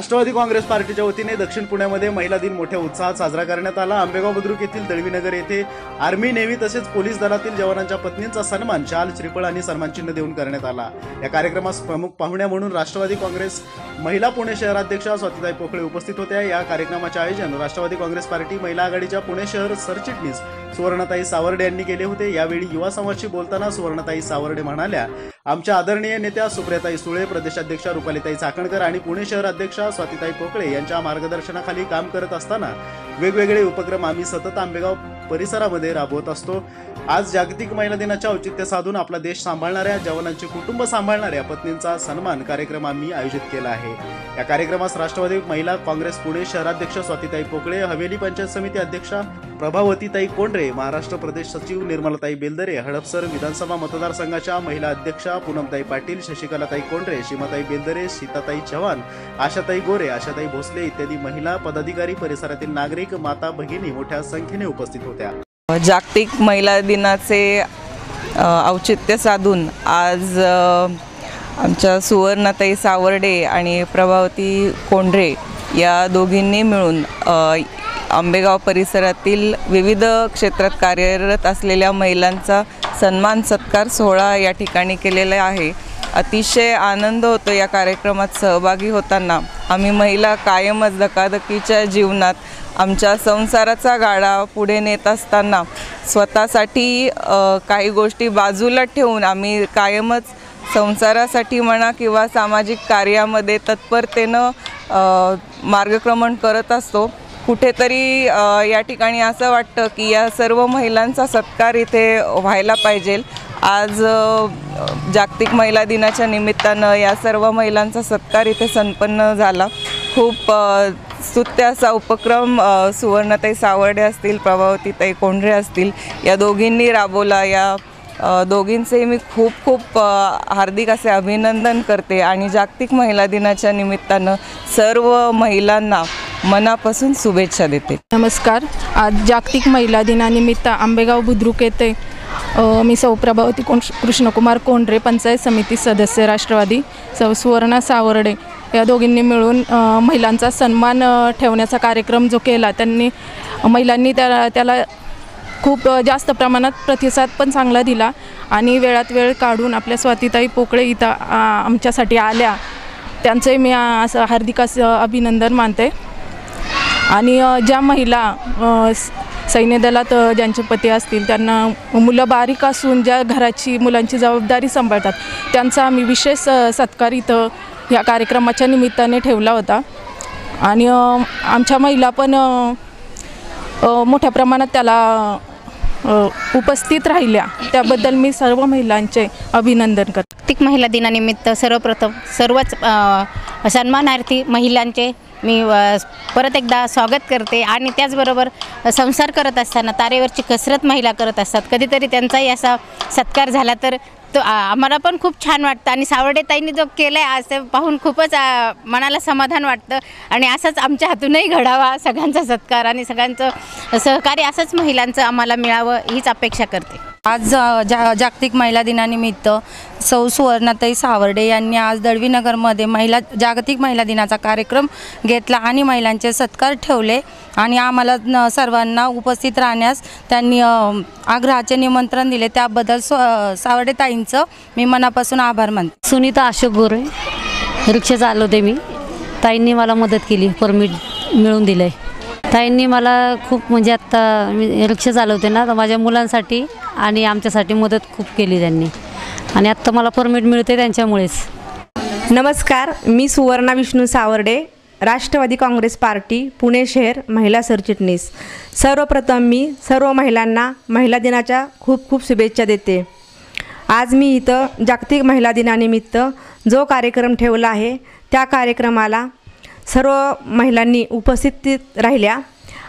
राष्ट्रवादी काँग्रेस पार्टीच्या वतीने दक्षिण पुण्यामध्ये महिला दिन मोठ्या उत्साहात साजरा करण्यात आला. आंबेगाव बुद्रुक येथील दळवीनगर येथे आर्मी नेव्ही तसेच पोलीस दलातील जवानांच्या पत्नींचा सन्मान शाल श्रीफळ आणि सन्मानचिन्ह देऊन करण्यात आला. या कार्यक्रमास प्रमुख पाहुण्या म्हणून राष्ट्रवादी काँग्रेस महिला पुणे शहराध्यक्षा स्वातीताई पोखळे उपस्थित होत्या. या कार्यक्रमाचे आयोजन राष्ट्रवादी काँग्रेस पार्टी महिला आघाडीच्या पुणे शहर सरचिटणीस सुवर्णताई सावर्डे यांनी केले होते. यावेळी युवा समाजशी बोलताना सुवर्णताई सावर्डे म्हणाल्या आमच्या आदरणीय नेत्या सुप्रियाताई सुळे प्रदेशाध्यक्षा रुपालीताई चाकणकर आणि पुणे शहर अध्यक्षा स्वातीताई पोकळे यांच्या मार्गदर्शनाखाली काम करत असताना वेगवेगळे उपक्रम आम्ही सतत आंबेगाव परिसरामध्ये राबवत असतो. आज जागतिक महिला दिनाच्या औचित्य साधून आपला देश सांभाळणाऱ्या जवानांचे कुटुंब सांभाळणाऱ्या पत्नींचा सन्मान कार्यक्रम आम्ही आयोजित केला आहे. या कार्यक्रमास राष्ट्रवादी महिला काँग्रेस पुणे शहराध्यक्ष स्वातीताई पोकळे हवेली पंचायत समिती अध्यक्षा प्रभावतीताई कोंडरे महाराष्ट्र प्रदेश सचिव निर्मलाताई बेलदरे हडपसर विधानसभा मतदारसंघाच्या महिला अध्यक्षा पूनमताई पाटील शशिकलाताई कोंडरे सीमाताई बेलदरे सीताताई चव्हाण आशाताई गोरे आशाताई भोसले इत्यादी महिला पदाधिकारी परिसरातील नागरिक माता भगिनी मोठ्या संख्येने उपस्थित होत्या. जागतिक महिला दिनाचे औचित्य साधून आज आमच्या सुवर्णाताई सावर्डे आणि प्रभावती कोंढरे या दोघींनी मिळून आंबेगाव परिसरातील विविध क्षेत्रात कार्यरत असलेल्या महिलांचा सन्मान सत्कार सोहळा या ठिकाणी केलेला आहे. अतिशय आनंद होतो या कार्यक्रमात सहभागी होताना. आम्ही महिला कायमच धकाधकीच्या जीवनात आमच्या संसाराचा गाडा पुढे नेत असताना स्वतःसाठी काही गोष्टी बाजूला ठेवून आम्ही कायमच संसारासाठी म्हणा किंवा सामाजिक कार्यामध्ये तत्परतेनं मार्गक्रमण करत असतो. कुठेतरी या ठिकाणी असं वाटतं की या सर्व महिलांचा सत्कार इथे व्हायला पाहिजे. आज जागतिक महिला दिनाच्या निमित्तानं या सर्व महिलांचा सत्कार इथे संपन्न झाला. खूप स्तुत्य असा उपक्रम सुवर्णताई सावर्डे असतील प्रभावतीताई कोंढरे असतील या दोघींनी राबवला. या दोघींचे मी खूप खूप हार्दिक असे अभिनंदन करते. आणि जागतिक महिला दिनाच्या निमित्तानं सर्व महिलांना मनापासून शुभेच्छा देते. नमस्कार. आज जागतिक महिला दिनानिमित्त आंबेगाव बुद्रुक येथे मी सौ प्रभावती कोण कृष्णकुमार कोंढरे पंचायत समिती सदस्य राष्ट्रवादी सौ सुवर्णा सावर्डे या दोघींनी मिळून महिलांचा सन्मान ठेवण्याचा कार्यक्रम जो केला त्यांनी महिलांनी त्या त्याला खूप जास्त प्रमाणात प्रतिसाद पण चांगला दिला आणि वेळात वेळ काढून आपल्या स्वातीताई पोकळे इथं आमच्यासाठी आल्या. त्यांचंही मी असं हार्दिक असं अभिनंदन मानते. आणि ज्या महिला स- सैन्य दलात ज्यांचे पती असतील त्यांना मुलं बारीक असून ज्या घराची मुलांची जबाबदारी सांभाळतात त्यांचा आम्ही विशेष सत्कार इथं या कार्यक्रमाच्या निमित्ताने ठेवला होता. आणि आमच्या महिला पण मोठ्या प्रमाणात त्याला उपस्थित राहिल्या. त्याबद्दल मी सर्व महिलांचे अभिनंदन करते. जागतिक महिला दिनानिमित्त सर्वप्रथम सर्वच सन्मानार्थी महिलांचे मी परत एकदा स्वागत करते. आणि त्याचबरोबर संसार करत असताना तारेवरची कसरत महिला करत असतात. कधीतरी त्यांचाही असा सत्कार झाला तर तो आम्हाला पण खूप छान वाटतं. आणि सावर्डेताईंनी जो केला आहे आज ते पाहून खूपच मनाला समाधान वाटतं. आणि असंच आमच्या हातूनही घडावा सगळ्यांचा सत्कार आणि सगळ्यांचं सहकार्य असंच महिलांचं आम्हाला मिळावं हीच अपेक्षा करते. आज जा जागतिक महिला दिनानिमित्त सौ सुवर्णाताई सावर्डे यांनी आज दळवीनगरमध्ये महिला जागतिक महिला दिनाचा कार्यक्रम घेतला आणि महिलांचे सत्कार ठेवले. आणि आम्हाला सर्वांना उपस्थित राहण्यास त्यांनी आग्रहाचे निमंत्रण दिले. त्याबद्दल स्व सावर्डे ताईंचं मी मनापासून आभार मानते. सुनीता अशोक गोरे रिक्षा चालवते मी. ताईंनी मला मदत केली परमिट मिळून दिलं आहे ताईंनी मला खूप म्हणजे आत्ता मी रिक्षा चालवते ना तर माझ्या मुलांसाठी आणि आमच्यासाठी मदत खूप केली त्यांनी. आणि आत्ता मला परमिट मिळते त्यांच्यामुळेच. नमस्कार मी सुवर्णा विष्णू सावर्डे राष्ट्रवादी काँग्रेस पार्टी पुणे शहर महिला सरचिटणीस. सर्वप्रथम मी सर्व महिलांना महिला दिनाच्या खूप खूप शुभेच्छा देते. आज मी इथं जागतिक महिला दिनानिमित्त जो कार्यक्रम ठेवला आहे त्या कार्यक्रमाला सर्व महिलांनी उपस्थित राहिल्या.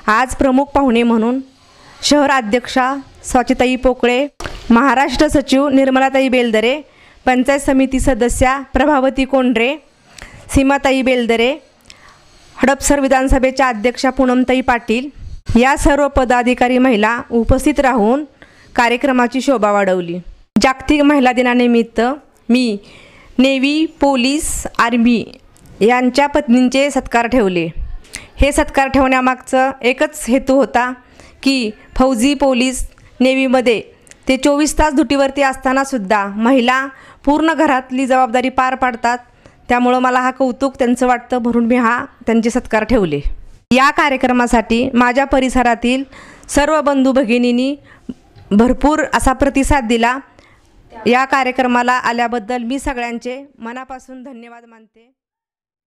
आज प्रमुख पाहुणे म्हणून शहर अध्यक्षा स्वाचिताई पोकळे महाराष्ट्र सचिव निर्मलाताई बेलदरे पंचायत समिती सदस्या प्रभावती कोंढरे सीमाताई बेलदरे हडपसर विधानसभेच्या अध्यक्षा पूनमताई पाटील या सर्व पदाधिकारी महिला उपस्थित राहून कार्यक्रमाची शोभा वाढवली. जागतिक महिला दिनानिमित्त मी नेव्ही पोलीस आर्मी यांच्या पत्नींचे सत्कार ठेवले. हे सत्कार ठेवण्यामागचं एकच हेतू होता की फौजी पोलीस नेव्हीमध्ये ते चोवीस तास ड्युटीवरती असतानासुद्धा महिला पूर्ण घरातली जबाबदारी पार पाडतात. त्यामुळं मला हा कौतुक त्यांचं वाटतं म्हणून मी हा त्यांचे सत्कार ठेवले. या कार्यक्रमासाठी माझ्या परिसरातील सर्व बंधू भगिनींनी भरपूर असा प्रतिसाद दिला. या कार्यक्रमाला आल्याबद्दल मी सगळ्यांचे मनापासून धन्यवाद मानते.